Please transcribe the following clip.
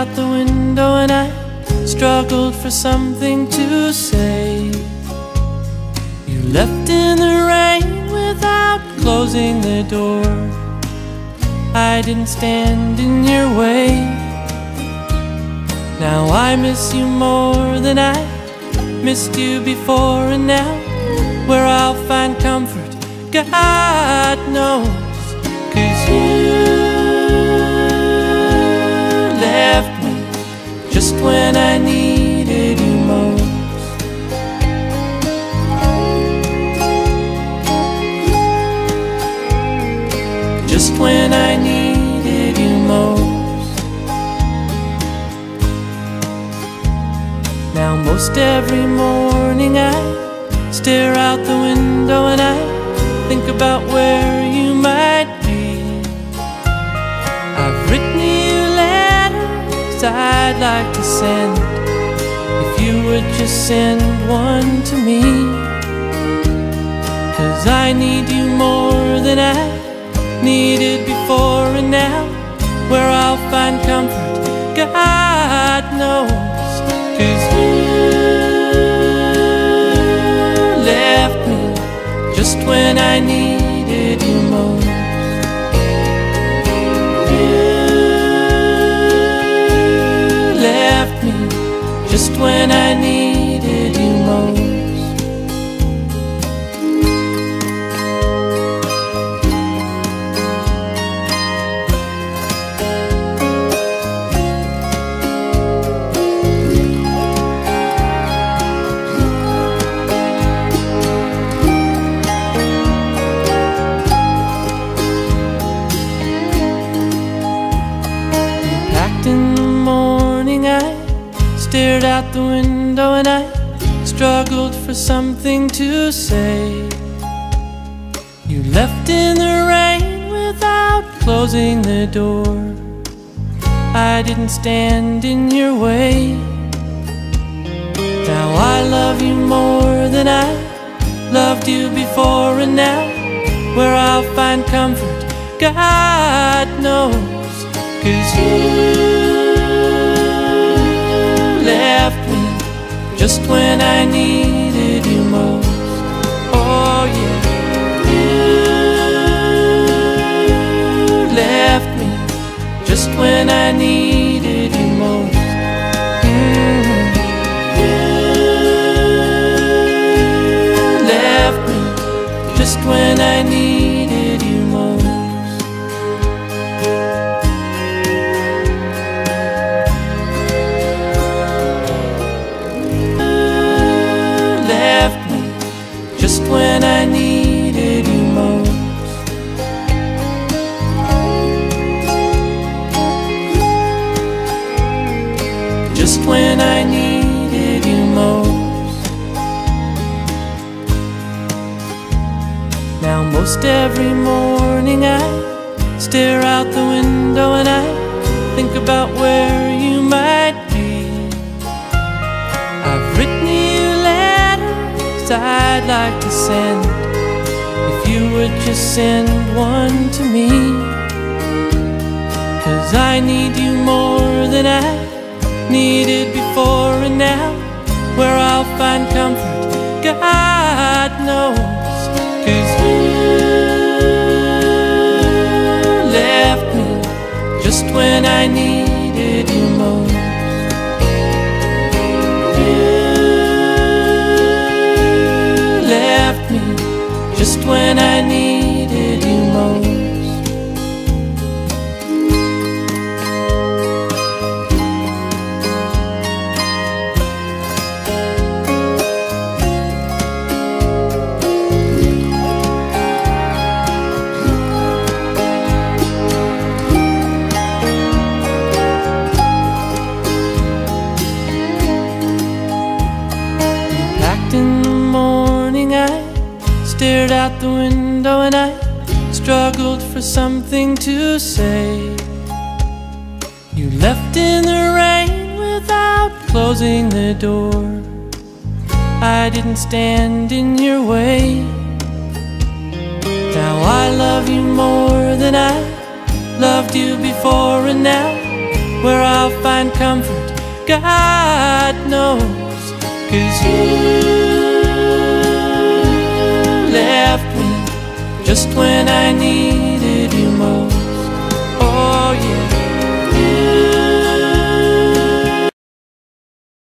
out the window and I struggled for something to say. You left in the rain without closing the door. I didn't stand in your way. Now I miss you more than I missed you before, and now where I'll find comfort, God knows. Just when I needed you most. Now, most every morning I stare out the window and I think about where you might be. I've written you letters I'd like to send. If you would just send one to me. Cause I need you more than I needed before and now. Where I'll find comfort, God knows. Cause you left me just when I needed you most. You left me just when I needed stared out the window and I struggled for something to say. You left in the rain without closing the door. I didn't stand in your way. Now I love you more than I loved you before, and now where I'll find comfort, God knows. Cause you when I needed you most. Oh, yeah. You left me just when I needed Now, most every morning I stare out the window and I think about where you might be. I've written you letters I'd like to send. If you would just send one to me. Cause I need you more than I needed before, I needed out the window and I struggled for something to say. You left in the rain without closing the door. I didn't stand in your way. Now I love you more than I loved you before, and now where I'll find comfort, God knows. Cause you just when I need